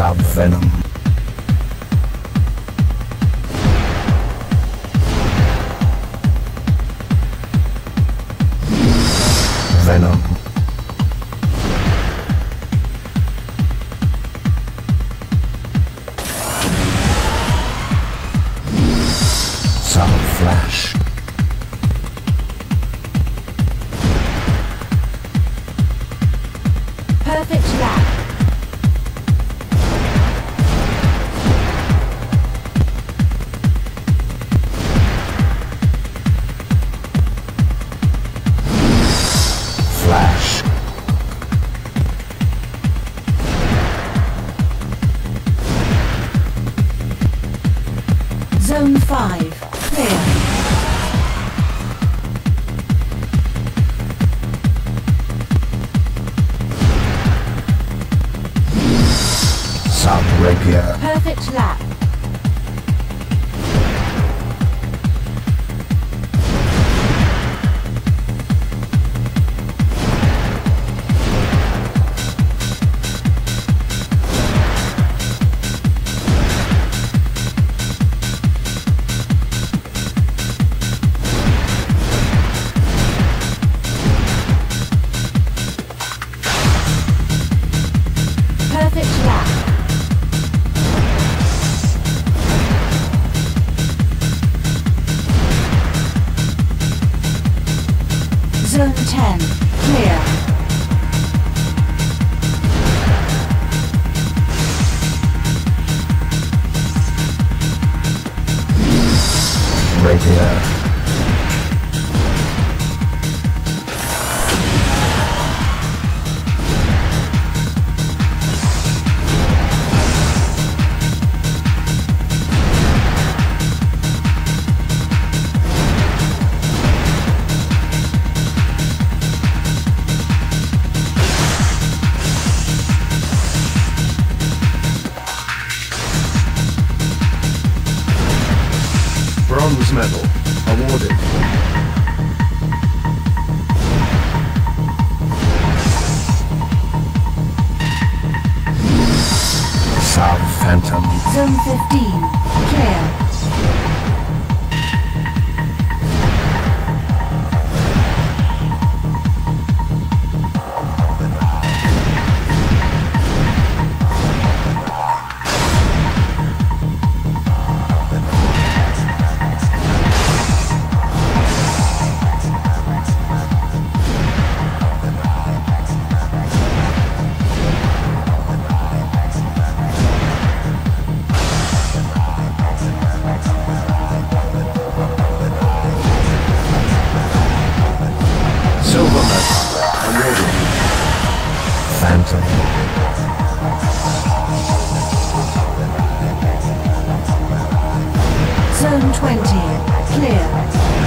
Venom. Venom. 5. Clear. Perfect lap. Perfect. Zone 10. Clear. Bronze medal awarded. Sub Phantom. Zone 15. Clear. Phantom. Zone 20. Clear.